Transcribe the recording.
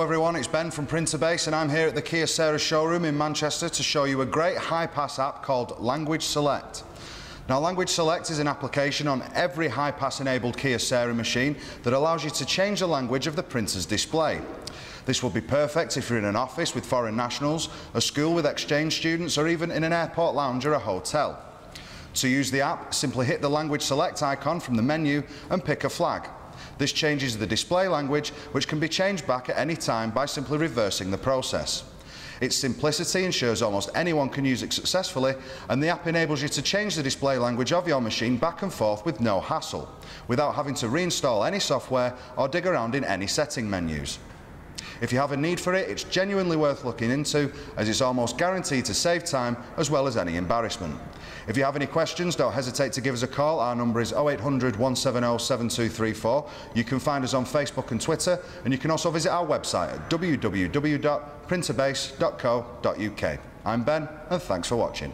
everyone, it's Ben from Printerbase and I'm here at the Kyocera showroom in Manchester to show you a great HyPAS app called Language Select. Now Language Select is an application on every HyPAS enabled Kyocera machine that allows you to change the language of the printer's display. This will be perfect if you're in an office with foreign nationals, a school with exchange students or even in an airport lounge or a hotel. To use the app, simply hit the Language Select icon from the menu and pick a flag. This changes the display language, which can be changed back at any time by simply reversing the process. Its simplicity ensures almost anyone can use it successfully, and the app enables you to change the display language of your machine back and forth with no hassle, without having to reinstall any software or dig around in any setting menus. If you have a need for it, it's genuinely worth looking into as it's almost guaranteed to save time as well as any embarrassment. If you have any questions, don't hesitate to give us a call. Our number is 0800 170 7234. You can find us on Facebook and Twitter, and you can also visit our website at www.printerbase.co.uk. I'm Ben, and thanks for watching.